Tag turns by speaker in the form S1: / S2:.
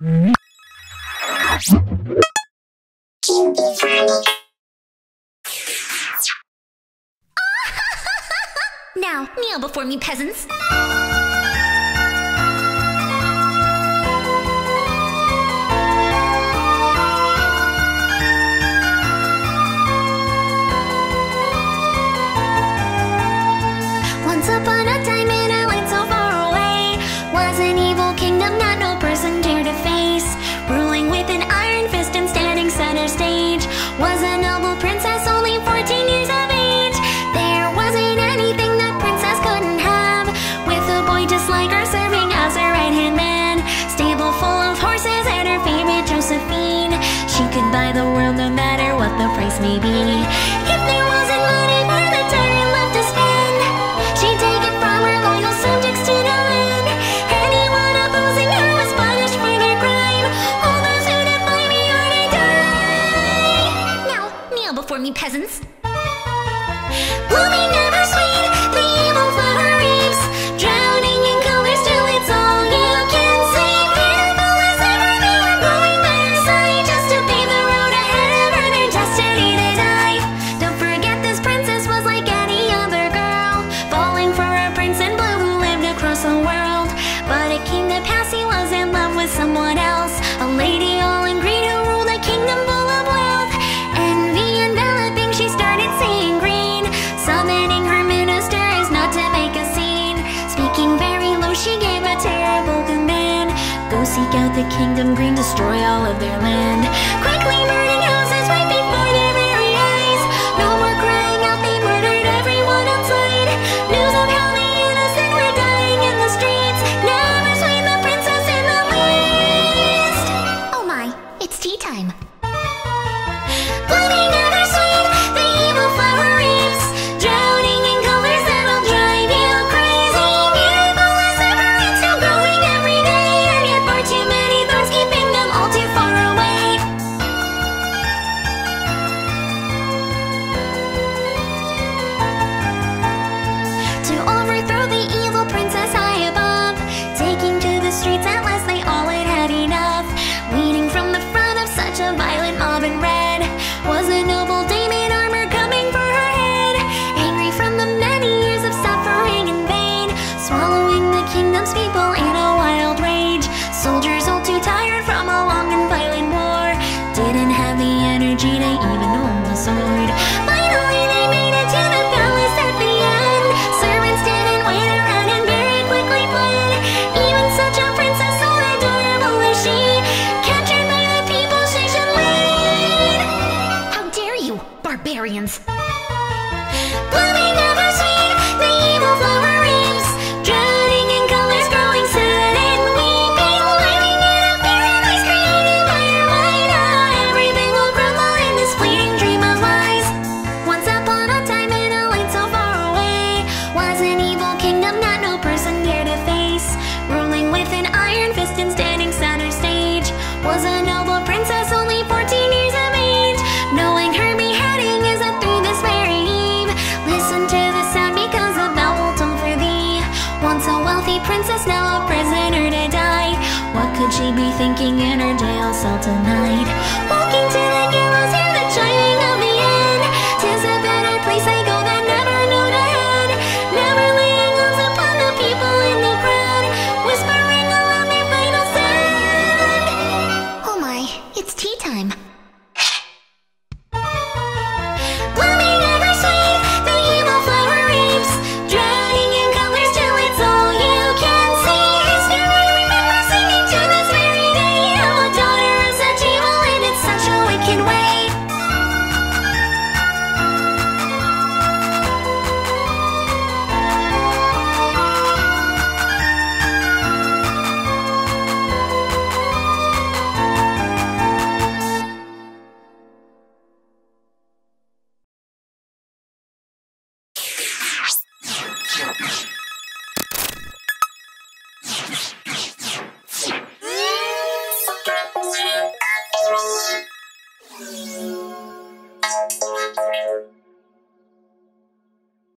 S1: now, kneel before me, peasants.
S2: rejected by the world no matter what the price may be. If there wasn't money for the tyrant left to spend She'd take it from her loyal subjects to the end Anyone opposing her was punished for their crime. All those who defy me are to die
S1: Now, kneel before me, peasants.
S2: Blooming Seek out the kingdom green, destroy all of their land. Quickly burning houses,
S1: wiping. barbarians.
S2: Blooming never the evil flower. sinking in her jail cell tonight.